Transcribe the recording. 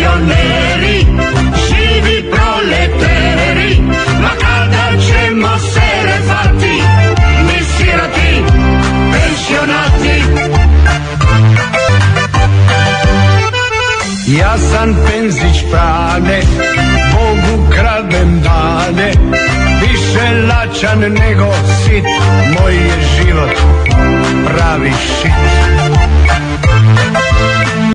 penzioneri, živi proleteri, ma kada ćemo se rezati, mi siroti, penzionati. Ja sam penzić prane, Bogu kradem dane, više lačan nego sit, moj je život pravi šit.